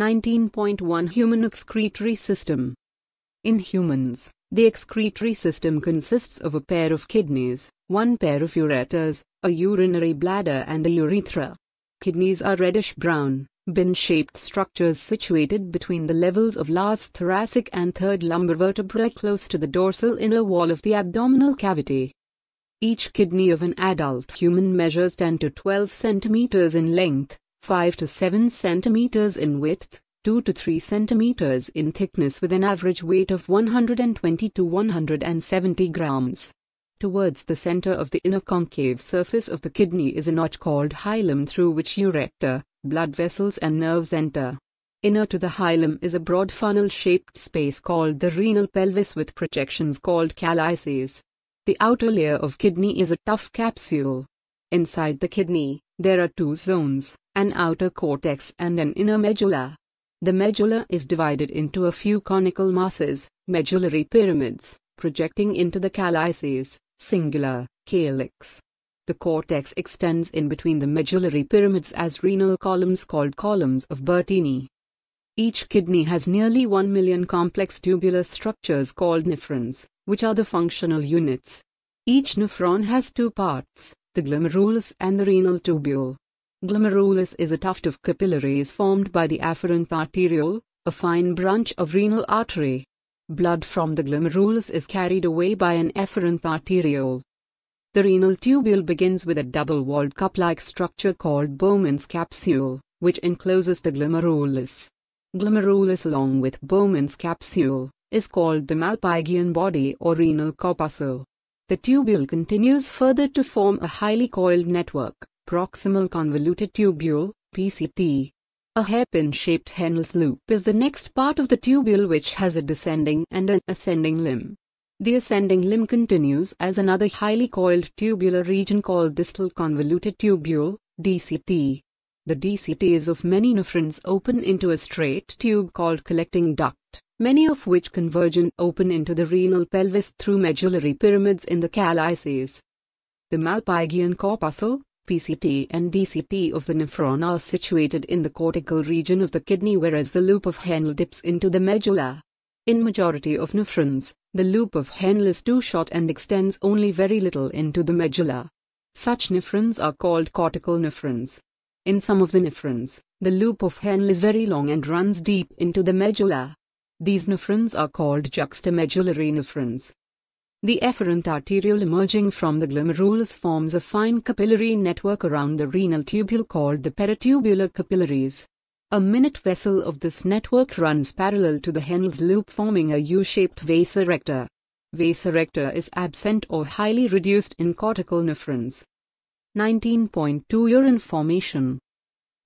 19.1 Human excretory system. In humans, the excretory system consists of a pair of kidneys, one pair of ureters, a urinary bladder, and a urethra. Kidneys are reddish brown, bin shaped structures situated between the levels of last thoracic and third lumbar vertebrae close to the dorsal inner wall of the abdominal cavity. Each kidney of an adult human measures 10 to 12 centimeters in length, 5 to 7 centimeters in width, 2 to 3 centimeters in thickness with an average weight of 120 to 170 grams. Towards the center of the inner concave surface of the kidney is a notch called hilum through which ureter, blood vessels and nerves enter. Inner to the hilum is a broad funnel-shaped space called the renal pelvis with projections called calyces. The outer layer of kidney is a tough capsule. Inside the kidney, there are two zones, an outer cortex and an inner medulla. The medulla is divided into a few conical masses, medullary pyramids, projecting into the calyces, singular, calyx. The cortex extends in between the medullary pyramids as renal columns called columns of Bertini. Each kidney has nearly 1 million complex tubular structures called nephrons, which are the functional units. Each nephron has two parts, the glomerulus and the renal tubule. Glomerulus is a tuft of capillaries formed by the afferent arteriole, a fine branch of renal artery. Blood from the glomerulus is carried away by an efferent arteriole. The renal tubule begins with a double-walled cup-like structure called Bowman's capsule, which encloses the glomerulus. Glomerulus along with Bowman's capsule is called the Malpighian body or renal corpuscle. The tubule continues further to form a highly coiled network, proximal convoluted tubule, PCT. A hairpin-shaped Henle's loop is the next part of the tubule which has a descending and an ascending limb. The ascending limb continues as another highly coiled tubular region called distal convoluted tubule, DCT. The DCTs of many nephrons open into a straight tube called collecting duct, many of which converge and open into the renal pelvis through medullary pyramids in the calyces. The Malpighian corpuscle, PCT and DCT of the nephron are situated in the cortical region of the kidney whereas the loop of Henle dips into the medulla. In majority of nephrons, the loop of Henle is too short and extends only very little into the medulla. Such nephrons are called cortical nephrons. In some of the nephrons, the loop of Henle is very long and runs deep into the medulla. These nephrons are called juxtamedullary nephrons. The efferent arteriole emerging from the glomerulus forms a fine capillary network around the renal tubule called the peritubular capillaries. A minute vessel of this network runs parallel to the Henle's loop forming a U-shaped vasa recta. Vasa recta is absent or highly reduced in cortical nephrons. 19.2 Urine formation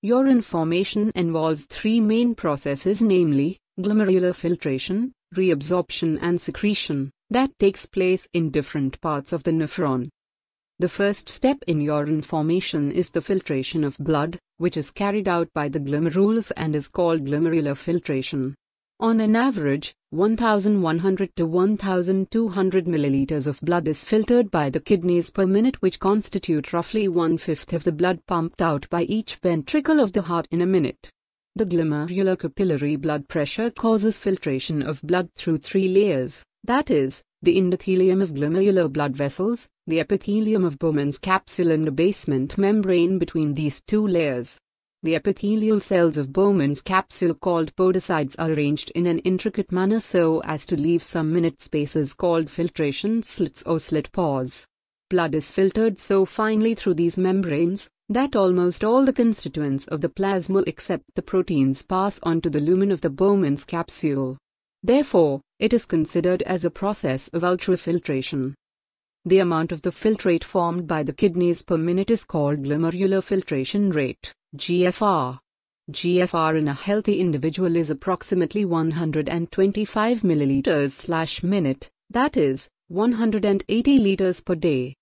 Urine formation involves three main processes namely, glomerular filtration, reabsorption and secretion that takes place in different parts of the nephron. The first step in urine formation is the filtration of blood, which is carried out by the glomerulus and is called glomerular filtration. On an average, 1100 to 1200 milliliters of blood is filtered by the kidneys per minute which constitute roughly one-fifth of the blood pumped out by each ventricle of the heart in a minute. The glomerular capillary blood pressure causes filtration of blood through three layers that is, the endothelium of glomerular blood vessels, the epithelium of Bowman's capsule and a basement membrane between these two layers. The epithelial cells of Bowman's capsule called podocytes are arranged in an intricate manner so as to leave some minute spaces called filtration slits or slit pores. Blood is filtered so finely through these membranes that almost all the constituents of the plasma except the proteins pass on to the lumen of the Bowman's capsule. Therefore, it is considered as a process of ultrafiltration. The amount of the filtrate formed by the kidneys per minute is called glomerular filtration rate, GFR. GFR in a healthy individual is approximately 125 milliliters slash minute, that is, 180 liters per day.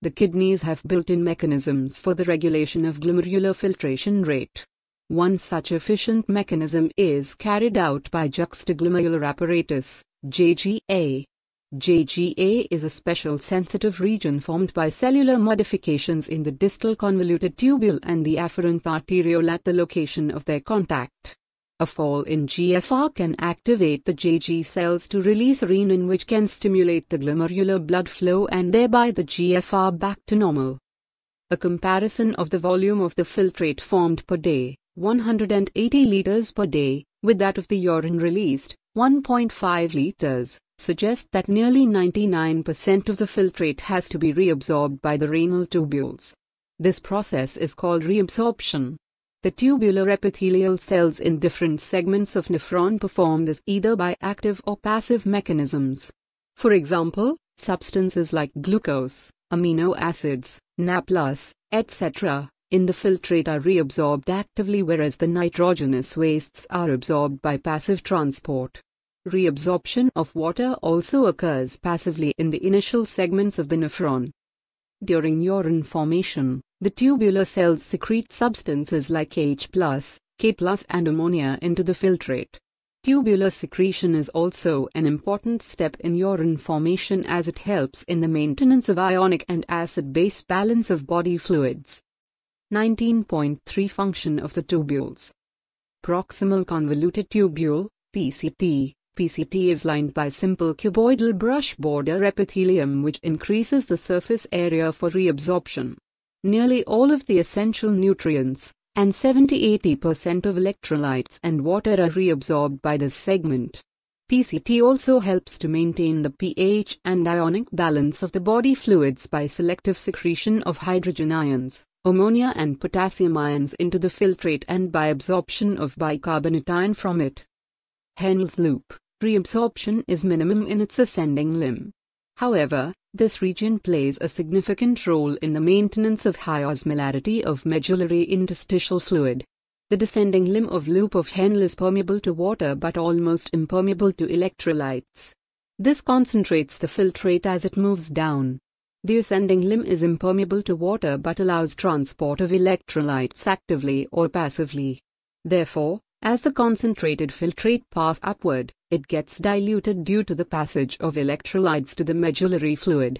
The kidneys have built-in mechanisms for the regulation of glomerular filtration rate. One such efficient mechanism is carried out by juxtaglomerular apparatus, JGA. JGA is a special sensitive region formed by cellular modifications in the distal convoluted tubule and the afferent arteriole at the location of their contact. A fall in GFR can activate the JG cells to release renin, which can stimulate the glomerular blood flow and thereby the GFR back to normal. A comparison of the volume of the filtrate formed per day, 180 liters per day, with that of the urine released, 1.5 liters, suggest that nearly 99% of the filtrate has to be reabsorbed by the renal tubules. This process is called reabsorption. The tubular epithelial cells in different segments of nephron perform this either by active or passive mechanisms. For example, substances like glucose, amino acids, Na+, etc., in the filtrate are reabsorbed actively whereas the nitrogenous wastes are absorbed by passive transport. Reabsorption of water also occurs passively in the initial segments of the nephron. During urine formation, the tubular cells secrete substances like H+, K+, and ammonia into the filtrate. Tubular secretion is also an important step in urine formation as it helps in the maintenance of ionic and acid-base balance of body fluids. 19.3 Function of the tubules Proximal convoluted tubule, PCT. PCT is lined by simple cuboidal brush border epithelium which increases the surface area for reabsorption. Nearly all of the essential nutrients, and 70-80% of electrolytes and water are reabsorbed by this segment. PCT also helps to maintain the pH and ionic balance of the body fluids by selective secretion of hydrogen ions, ammonia and potassium ions into the filtrate and by absorption of bicarbonate ion from it. Henle's loop, reabsorption is minimum in its ascending limb. However, this region plays a significant role in the maintenance of high osmolarity of medullary interstitial fluid. The descending limb of loop of Henle is permeable to water but almost impermeable to electrolytes. This concentrates the filtrate as it moves down. The ascending limb is impermeable to water but allows transport of electrolytes actively or passively. Therefore, as the concentrated filtrate pass upward, it gets diluted due to the passage of electrolytes to the medullary fluid.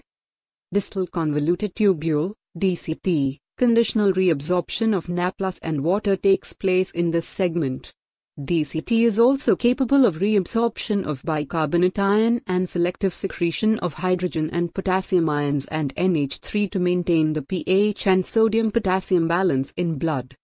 Distal convoluted tubule, DCT, conditional reabsorption of Na+ and water takes place in this segment. DCT is also capable of reabsorption of bicarbonate ion and selective secretion of hydrogen and potassium ions and NH3 to maintain the pH and sodium potassium balance in blood.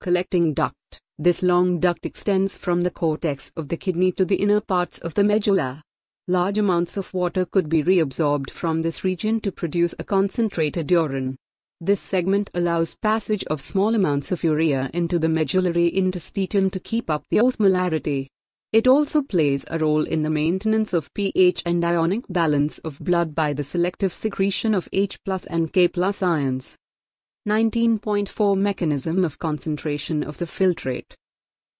Collecting duct this long duct extends from the cortex of the kidney to the inner parts of the medulla. Large amounts of water could be reabsorbed from this region to produce a concentrated urine. This segment allows passage of small amounts of urea into the medullary interstitium to keep up the osmolarity. It also plays a role in the maintenance of pH and ionic balance of blood by the selective secretion of H and K ions. 19.4 Mechanism of concentration of the filtrate.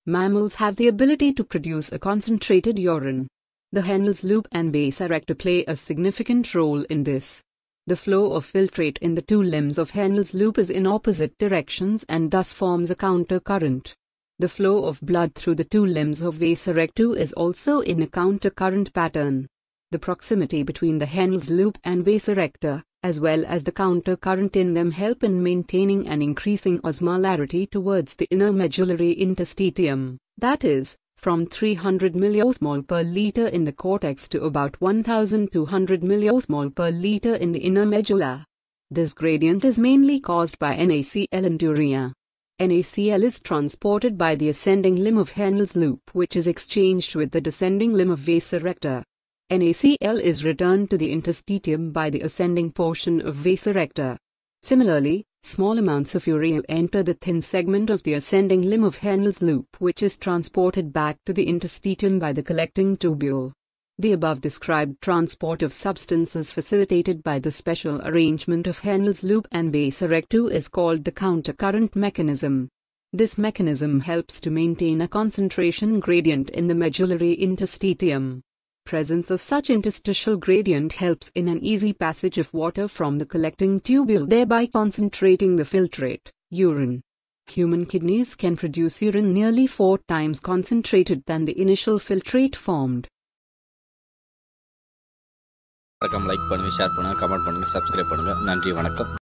Mammals have the ability to produce a concentrated urine. The Henle's loop and vasa recta play a significant role in this. The flow of filtrate in the two limbs of Henle's loop is in opposite directions and thus forms a counter current. The flow of blood through the two limbs of vasa recta is also in a counter current pattern. The proximity between the Henle's loop and vasa recta, as well as the counter current in them help in maintaining and increasing osmolarity towards the inner medullary interstitium, that is, from 300 milliosmol per liter in the cortex to about 1200 milliosmol per liter in the inner medulla. This gradient is mainly caused by NaCl and urea. NaCl is transported by the ascending limb of Henle's loop which is exchanged with the descending limb of vasa recta. NaCl is returned to the interstitium by the ascending portion of vasa recta. Similarly, small amounts of urea enter the thin segment of the ascending limb of Henle's loop which is transported back to the interstitium by the collecting tubule. The above described transport of substances facilitated by the special arrangement of Henle's loop and vasa recta is called the countercurrent mechanism. This mechanism helps to maintain a concentration gradient in the medullary interstitium presence of such interstitial gradient helps in an easy passage of water from the collecting tubule thereby concentrating the filtrate, urine. Human kidneys can produce urine nearly four times concentrated than the initial filtrate formed. மறக்காம like பண்ணுங்க share பண்ணுங்க comment பண்ணுங்க subscribe பண்ணுங்க நன்றி வணக்கம்